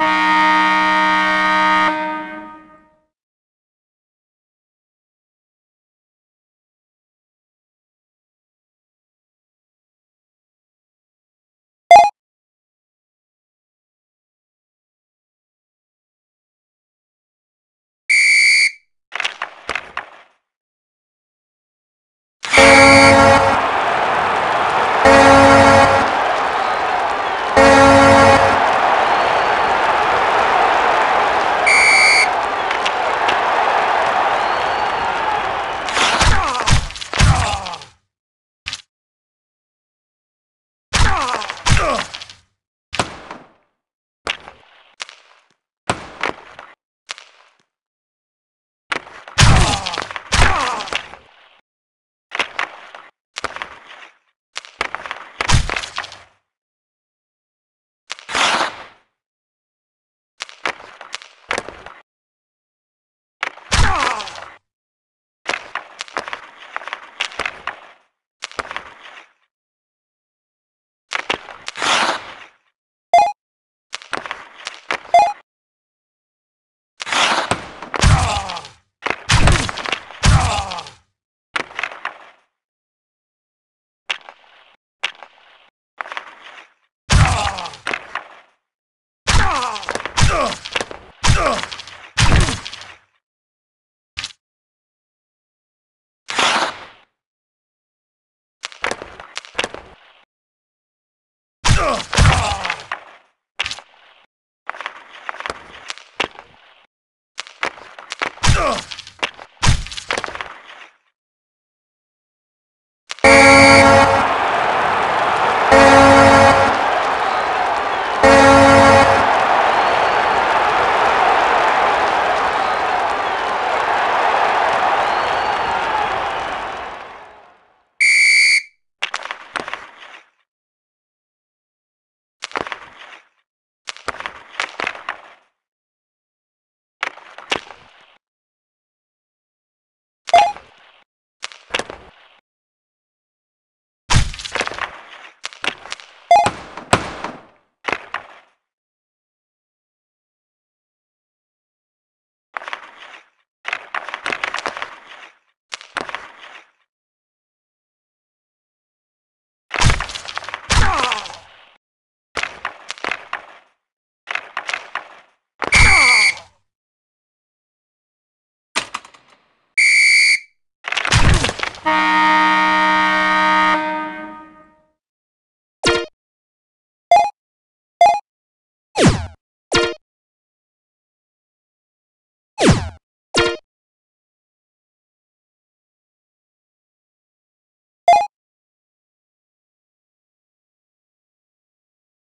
Música